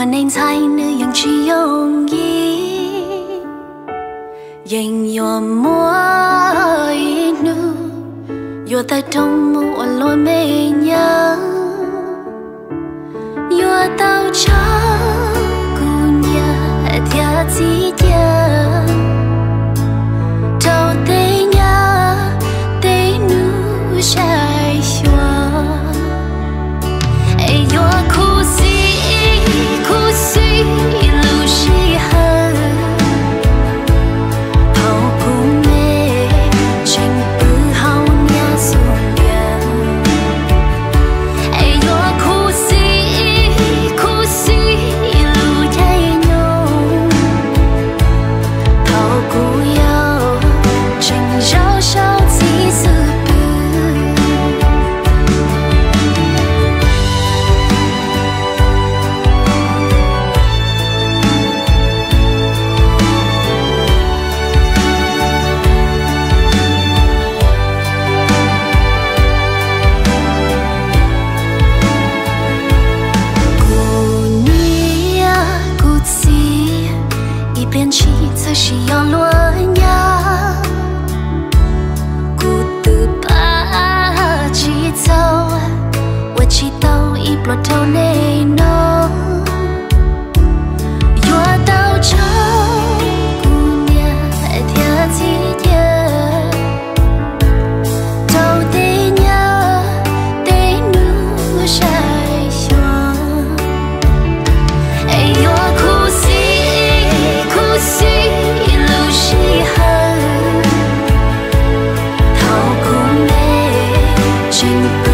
我能猜你用去容易，因我莫一怒，有在动物我落没娘，有到 plotone wishing